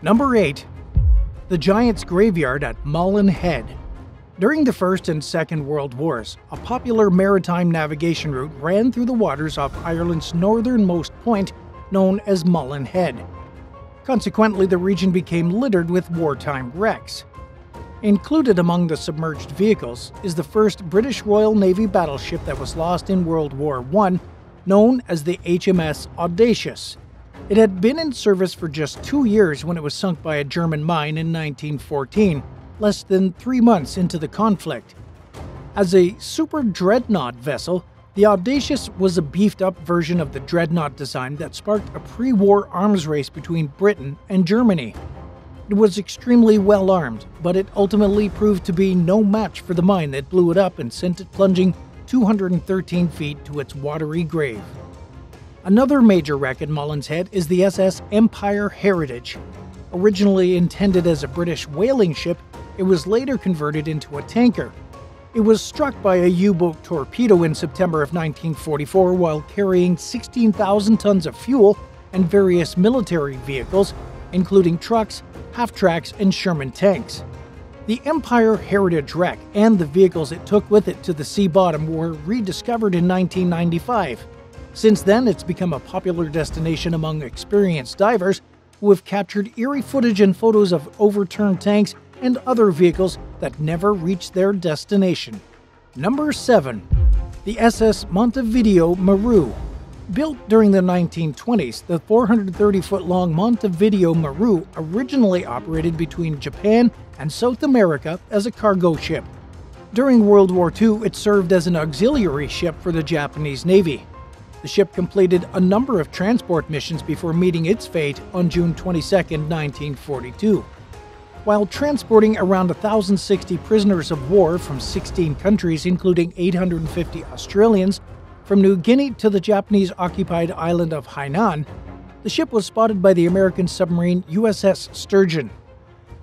Number 8. The Giant's Graveyard at Malin Head. During the First and Second World Wars, a popular maritime navigation route ran through the waters off Ireland's northernmost point, known as Malin Head. Consequently, the region became littered with wartime wrecks. Included among the submerged vehicles is the first British Royal Navy battleship that was lost in World War I, known as the HMS Audacious. It had been in service for just two years when it was sunk by a German mine in 1914, less than three months into the conflict. As a super dreadnought vessel, the Audacious was a beefed up version of the dreadnought design that sparked a pre war arms race between Britain and Germany. It was extremely well armed, but it ultimately proved to be no match for the mine that blew it up and sent it plunging 213 feet to its watery grave. Another major wreck at Malins Head is the SS Empire Heritage. Originally intended as a British whaling ship, it was later converted into a tanker. It was struck by a U boat torpedo in September of 1944 while carrying 16,000 tons of fuel and various military vehicles, including trucks, half tracks, and Sherman tanks. The Empire Heritage wreck and the vehicles it took with it to the sea bottom were rediscovered in 1995. Since then, it's become a popular destination among experienced divers who have captured eerie footage and photos of overturned tanks and other vehicles that never reached their destination. Number 7. The SS Montevideo Maru Built during the 1920s, the 430 foot long Montevideo Maru originally operated between Japan and South America as a cargo ship. During World War II, it served as an auxiliary ship for the Japanese Navy. The ship completed a number of transport missions before meeting its fate on June 22, 1942. While transporting around 1,060 prisoners of war from 16 countries, including 850 Australians, from New Guinea to the Japanese occupied island of Hainan, the ship was spotted by the American submarine USS Sturgeon.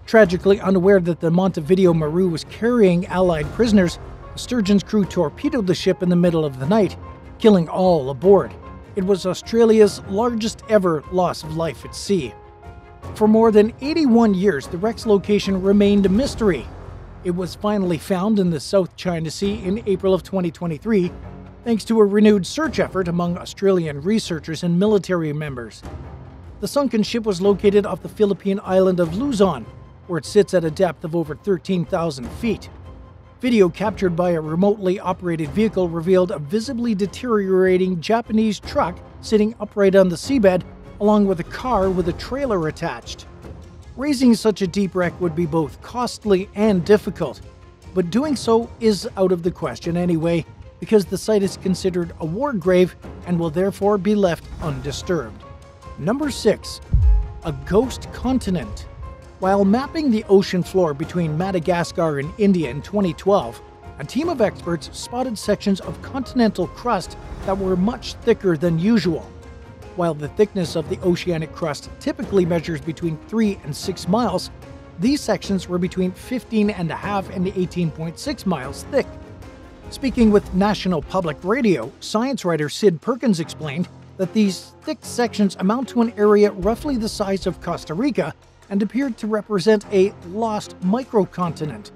Tragically unaware that the Montevideo Maru was carrying Allied prisoners, Sturgeon's crew torpedoed the ship in the middle of the night, killing all aboard. It was Australia's largest ever loss of life at sea. For more than 81 years, the wreck's location remained a mystery. It was finally found in the South China Sea in April of 2023 thanks to a renewed search effort among Australian researchers and military members. The sunken ship was located off the Philippine island of Luzon, where it sits at a depth of over 13,000 feet. Video captured by a remotely operated vehicle revealed a visibly deteriorating Japanese truck sitting upright on the seabed, along with a car with a trailer attached. Raising such a deep wreck would be both costly and difficult, but doing so is out of the question anyway, because the site is considered a war grave and will therefore be left undisturbed. Number 6. A Ghost Continent. While mapping the ocean floor between Madagascar and India in 2012, a team of experts spotted sections of continental crust that were much thicker than usual. While the thickness of the oceanic crust typically measures between 3 and 6 miles, these sections were between 15.5 and 18.6 miles thick. Speaking with National Public Radio, science writer Sid Perkins explained that these thick sections amount to an area roughly the size of Costa Rica and appeared to represent a lost microcontinent.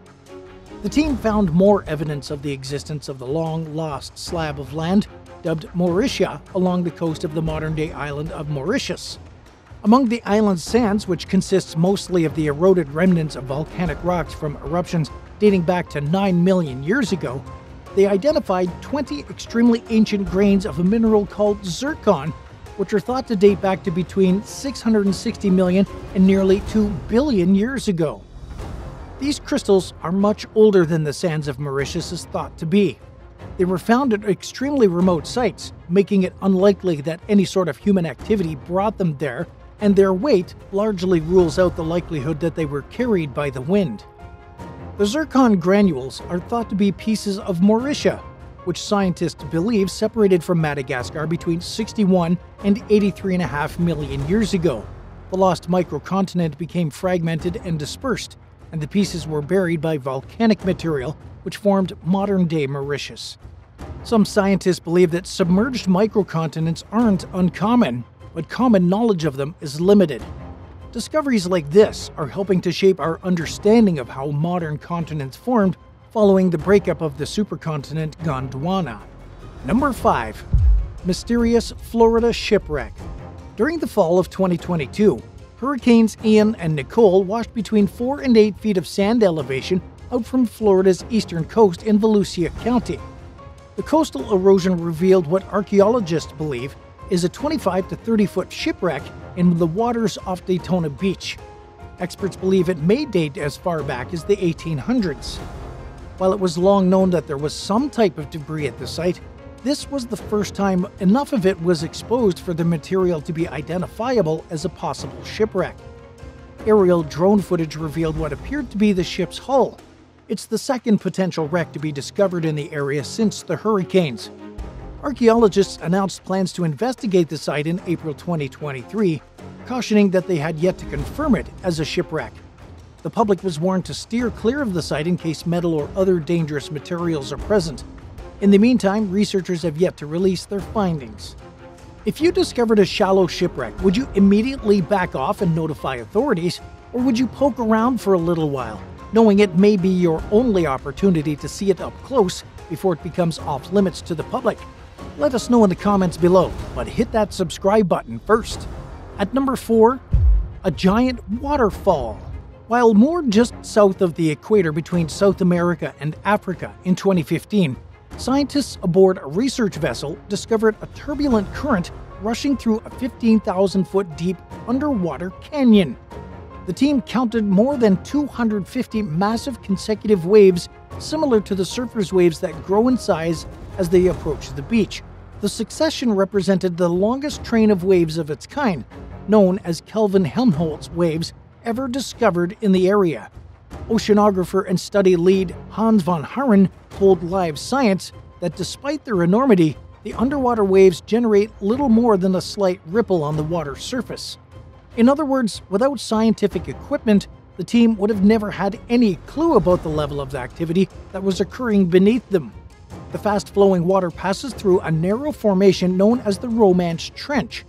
The team found more evidence of the existence of the long lost slab of land, dubbed Mauritia, along the coast of the modern day island of Mauritius. Among the island's sands, which consists mostly of the eroded remnants of volcanic rocks from eruptions dating back to 9 million years ago, they identified 20 extremely ancient grains of a mineral called zircon, which are thought to date back to between 660 million and nearly 2 billion years ago. These crystals are much older than the sands of Mauritius is thought to be. They were found at extremely remote sites, making it unlikely that any sort of human activity brought them there, and their weight largely rules out the likelihood that they were carried by the wind. The zircon granules are thought to be pieces of Mauritia, which scientists believe separated from Madagascar between 61 and 83.5 million years ago. The lost microcontinent became fragmented and dispersed, and the pieces were buried by volcanic material, which formed modern day Mauritius. Some scientists believe that submerged microcontinents aren't uncommon, but common knowledge of them is limited. Discoveries like this are helping to shape our understanding of how modern continents formed following the breakup of the supercontinent Gondwana. Number 5. Mysterious Florida Shipwreck. During the fall of 2022, Hurricanes Ian and Nicole washed between 4 and 8 feet of sand elevation out from Florida's eastern coast in Volusia County. The coastal erosion revealed what archaeologists believe is a 25 to 30 foot shipwreck in the waters off Daytona Beach. Experts believe it may date as far back as the 1800s. While it was long known that there was some type of debris at the site, this was the first time enough of it was exposed for the material to be identifiable as a possible shipwreck. Aerial drone footage revealed what appeared to be the ship's hull. It's the second potential wreck to be discovered in the area since the hurricanes. Archaeologists announced plans to investigate the site in April 2023, cautioning that they had yet to confirm it as a shipwreck. The public was warned to steer clear of the site in case metal or other dangerous materials are present. In the meantime, researchers have yet to release their findings. If you discovered a shallow shipwreck, would you immediately back off and notify authorities, or would you poke around for a little while, knowing it may be your only opportunity to see it up close before it becomes off limits to the public? Let us know in the comments below, but hit that subscribe button first. At number 4, a giant waterfall. While more just south of the equator between South America and Africa in 2015, scientists aboard a research vessel discovered a turbulent current rushing through a 15,000 foot deep underwater canyon. The team counted more than 250 massive consecutive waves similar to the surfers' waves that grow in size as they approach the beach. The succession represented the longest train of waves of its kind, known as Kelvin Helmholtz waves, ever discovered in the area. Oceanographer and study lead Hans von Haren told Live Science that despite their enormity, the underwater waves generate little more than a slight ripple on the water surface. In other words, without scientific equipment, the team would have never had any clue about the level of activity that was occurring beneath them. The fast flowing water passes through a narrow formation known as the Romanche Trench.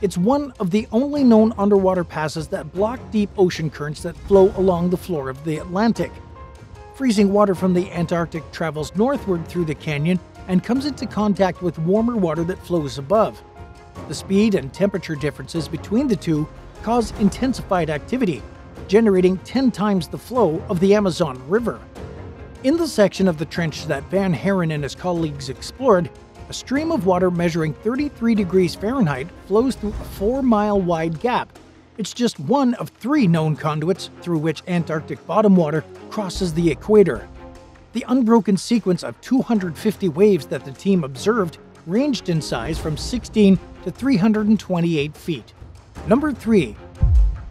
It's one of the only known underwater passes that block deep ocean currents that flow along the floor of the Atlantic. Freezing water from the Antarctic travels northward through the canyon and comes into contact with warmer water that flows above. The speed and temperature differences between the two cause intensified activity, generating 10 times the flow of the Amazon River. In the section of the trench that Van Haren and his colleagues explored, a stream of water measuring 33 degrees Fahrenheit flows through a 4 mile wide gap it's just one of three known conduits through which Antarctic bottom water crosses the equator. The unbroken sequence of 250 waves that the team observed ranged in size from 16 to 328 feet. Number 3.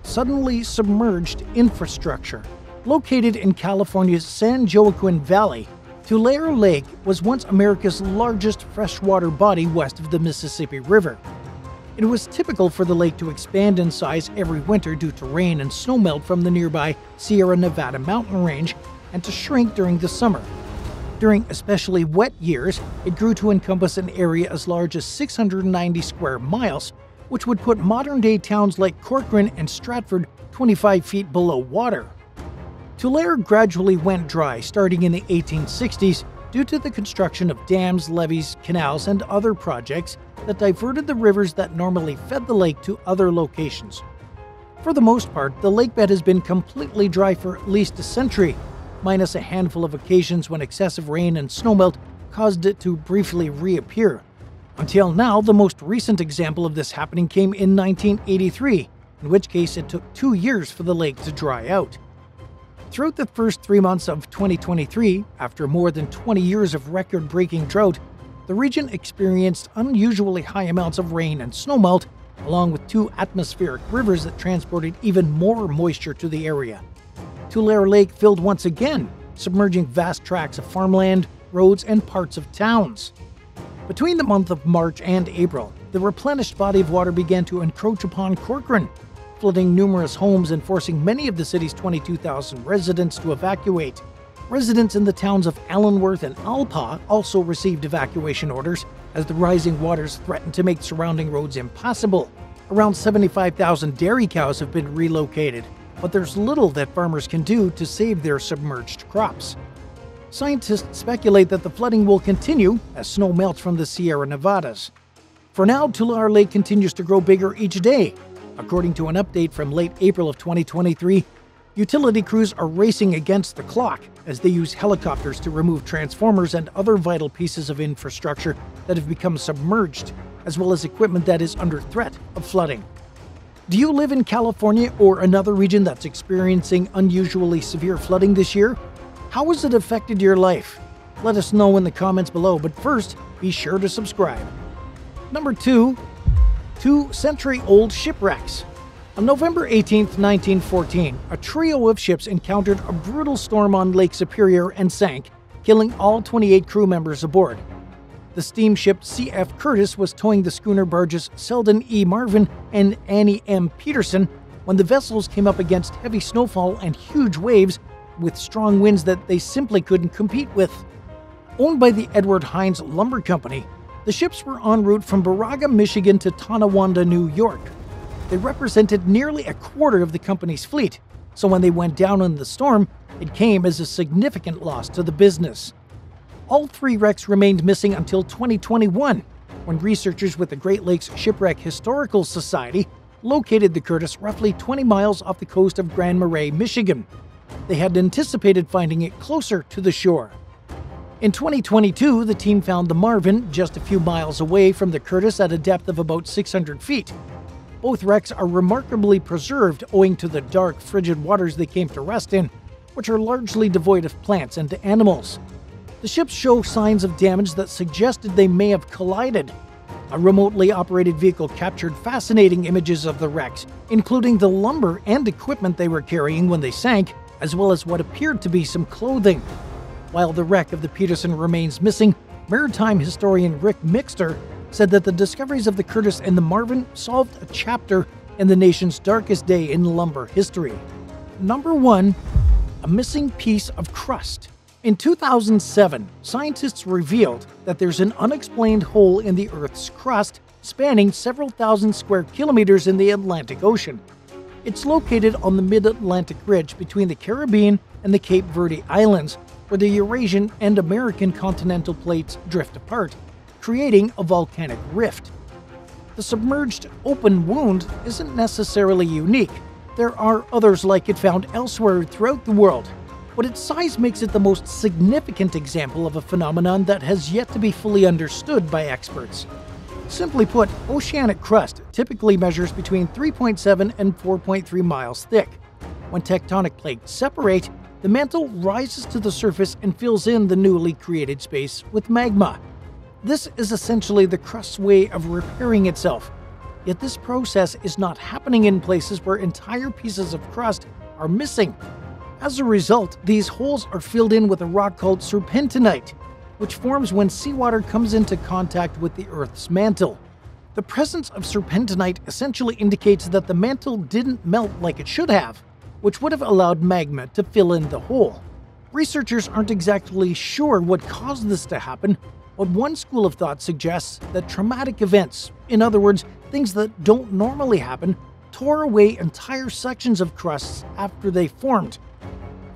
Suddenly submerged infrastructure. Located in California's San Joaquin Valley, Tulare Lake was once America's largest freshwater body west of the Mississippi River. It was typical for the lake to expand in size every winter due to rain and snowmelt from the nearby Sierra Nevada mountain range and to shrink during the summer. During especially wet years, it grew to encompass an area as large as 690 square miles, which would put modern day towns like Corcoran and Stratford 25 feet below water. Tulare gradually went dry starting in the 1860s due to the construction of dams, levees, canals, and other projects that diverted the rivers that normally fed the lake to other locations. For the most part, the lake bed has been completely dry for at least a century, minus a handful of occasions when excessive rain and snowmelt caused it to briefly reappear. Until now, the most recent example of this happening came in 1983, in which case it took two years for the lake to dry out. Throughout the first three months of 2023, after more than 20 years of record breaking drought, the region experienced unusually high amounts of rain and snowmelt, along with two atmospheric rivers that transported even more moisture to the area. Tulare Lake filled once again, submerging vast tracts of farmland, roads, and parts of towns. Between the month of March and April, the replenished body of water began to encroach upon Corcoran, flooding numerous homes and forcing many of the city's 22,000 residents to evacuate. Residents in the towns of Allensworth and Alpaugh also received evacuation orders as the rising waters threatened to make surrounding roads impossible. Around 75,000 dairy cows have been relocated, but there's little that farmers can do to save their submerged crops. Scientists speculate that the flooding will continue as snow melts from the Sierra Nevadas. For now, Tulare Lake continues to grow bigger each day. According to an update from late April of 2023, utility crews are racing against the clock as they use helicopters to remove transformers and other vital pieces of infrastructure that have become submerged, as well as equipment that is under threat of flooding. Do you live in California or another region that's experiencing unusually severe flooding this year? How has it affected your life? Let us know in the comments below, but first, be sure to subscribe. Number 2. Two century-old shipwrecks. On November 18, 1914, a trio of ships encountered a brutal storm on Lake Superior and sank, killing all 28 crew members aboard. The steamship C.F. Curtis was towing the schooner barges Selden E. Marvin and Annie M. Peterson when the vessels came up against heavy snowfall and huge waves with strong winds that they simply couldn't compete with. Owned by the Edward Hines Lumber Company, the ships were en route from Baraga, Michigan to Tonawanda, New York. They represented nearly a quarter of the company's fleet, so when they went down in the storm, it came as a significant loss to the business. All three wrecks remained missing until 2021, when researchers with the Great Lakes Shipwreck Historical Society located the Curtis roughly 20 miles off the coast of Grand Marais, Michigan. They had anticipated finding it closer to the shore. In 2022, the team found the Marvin just a few miles away from the Curtis at a depth of about 600 feet. Both wrecks are remarkably preserved owing to the dark, frigid waters they came to rest in, which are largely devoid of plants and animals. The ships show signs of damage that suggested they may have collided. A remotely operated vehicle captured fascinating images of the wrecks, including the lumber and equipment they were carrying when they sank, as well as what appeared to be some clothing. While the wreck of the Peterson remains missing, maritime historian Ric Mixter said that the discoveries of the Curtis and the Marvin solved a chapter in the nation's darkest day in lumber history. Number 1. A missing piece of crust. In 2007, scientists revealed that there's an unexplained hole in the Earth's crust spanning several thousand square kilometers in the Atlantic Ocean. It's located on the mid Atlantic ridge between the Caribbean and the Cape Verde Islands, where the Eurasian and American continental plates drift apart, creating a volcanic rift. The submerged open wound isn't necessarily unique. There are others like it found elsewhere throughout the world, but its size makes it the most significant example of a phenomenon that has yet to be fully understood by experts. Simply put, oceanic crust typically measures between 3.7 and 4.3 miles thick. When tectonic plates separate, the mantle rises to the surface and fills in the newly created space with magma. This is essentially the crust's way of repairing itself. Yet this process is not happening in places where entire pieces of crust are missing. As a result, these holes are filled in with a rock called serpentinite, which forms when seawater comes into contact with the Earth's mantle. The presence of serpentinite essentially indicates that the mantle didn't melt like it should have, which would have allowed magma to fill in the hole. Researchers aren't exactly sure what caused this to happen, but one school of thought suggests that traumatic events, in other words, things that don't normally happen, tore away entire sections of crusts after they formed,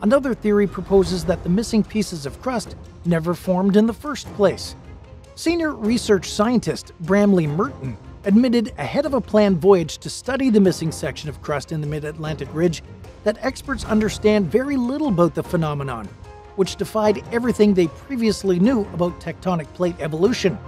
Another theory proposes that the missing pieces of crust never formed in the first place. Senior research scientist Bramley Murton admitted ahead of a planned voyage to study the missing section of crust in the mid Atlantic ridge that experts understand very little about the phenomenon, which defied everything they previously knew about tectonic plate evolution.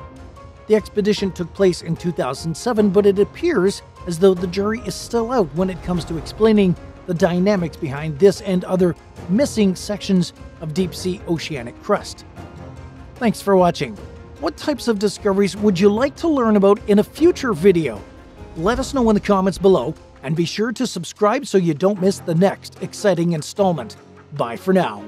The expedition took place in 2007, but it appears as though the jury is still out when it comes to explaining the dynamics behind this and other missing sections of deep sea oceanic crust. Thanks for watching. What types of discoveries would you like to learn about in a future video? Let us know in the comments below, and be sure to subscribe so you don't miss the next exciting installment. Bye for now.